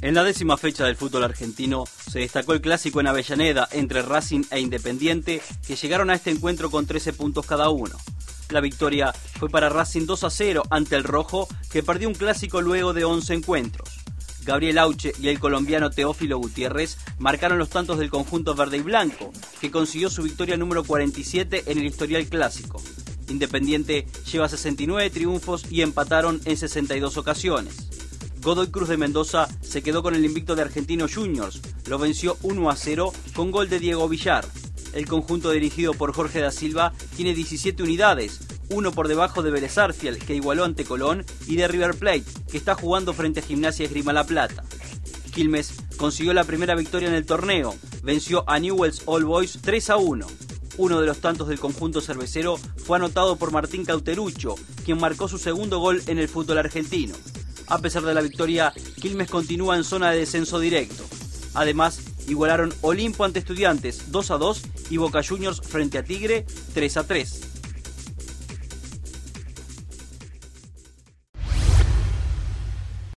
En la décima fecha del fútbol argentino se destacó el clásico en Avellaneda entre Racing e Independiente, que llegaron a este encuentro con 13 puntos cada uno. La victoria fue para Racing 2 a 0 ante el Rojo, que perdió un clásico luego de 11 encuentros. Gabriel Auche y el colombiano Teófilo Gutiérrez marcaron los tantos del conjunto verde y blanco, que consiguió su victoria número 47 en el historial clásico. Independiente lleva 69 triunfos y empataron en 62 ocasiones. Godoy Cruz de Mendoza se quedó con el invicto de Argentinos Juniors. Lo venció 1 a 0 con gol de Diego Villar. El conjunto dirigido por Jorge da Silva tiene 17 unidades, uno por debajo de Vélez que igualó ante Colón, y de River Plate, que está jugando frente a Gimnasia Esgrima La Plata. Quilmes consiguió la primera victoria en el torneo, venció a Newells All Boys 3 a 1. Uno de los tantos del conjunto cervecero fue anotado por Martín Cauterucho, quien marcó su segundo gol en el fútbol argentino. A pesar de la victoria, Quilmes continúa en zona de descenso directo. Además, igualaron Olimpo ante Estudiantes 2 a 2 y Boca Juniors frente a Tigre 3 a 3.